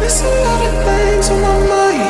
There's a lot of things on my mind.